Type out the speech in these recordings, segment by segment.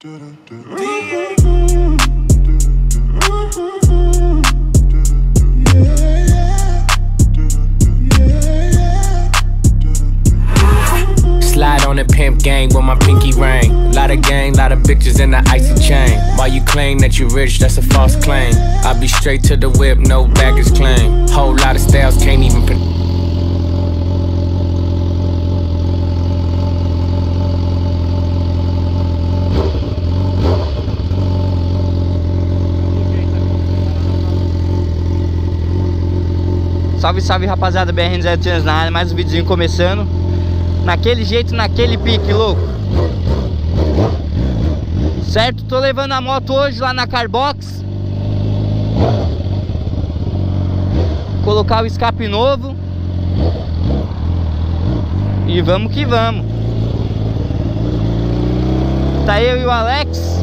Slide on the pimp gang with my pinky ring. Lot of gang, lot of bitches in the icy chain. While you claim that you rich, that's a false claim. I be straight to the whip, no baggage claim. Whole lot of styles can't even. Salve, salve rapaziada, BR0 na área, mais um videozinho começando. Naquele jeito, naquele pique, louco. Certo? Tô levando a moto hoje lá na Carbox. Colocar o escape novo. E vamos que vamos. Tá eu e o Alex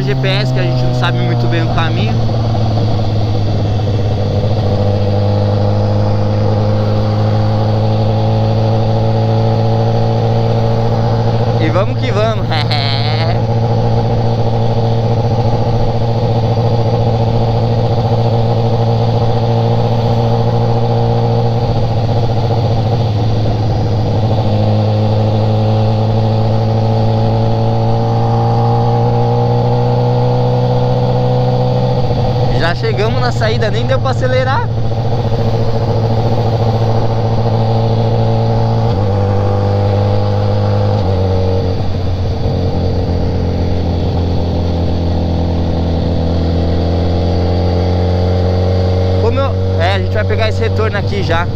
GPS, que a gente não sabe muito bem o caminho. E vamos que vamos. Já chegamos na saída, nem deu pra acelerar. Como eu... É, a gente vai pegar esse retorno aqui já.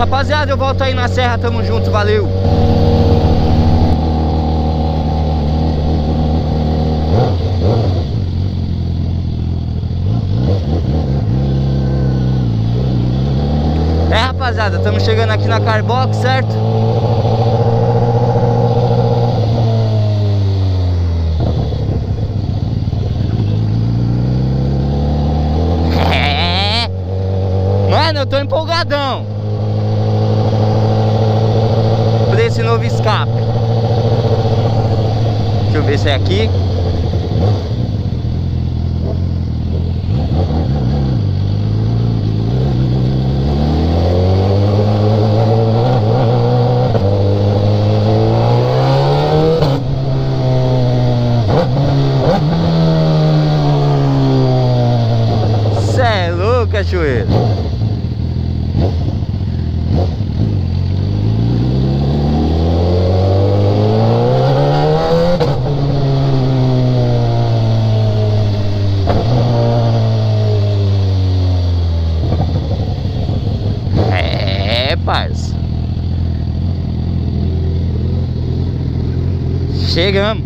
Rapaziada, eu volto aí na serra, tamo junto, valeu! É rapaziada, estamos chegando aqui na Carbox, certo? Mano, eu tô empolgadão Por esse novo escape. Deixa eu ver se é aqui Cê é louco, cachoeiro É, parça Chegamos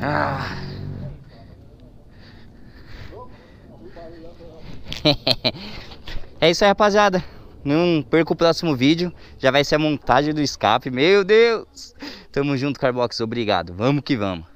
Ah. é isso aí, rapaziada. Não perca o próximo vídeo. Já vai ser a montagem do escape. Meu Deus! Tamo junto, Carbox. Obrigado. Vamos que vamos.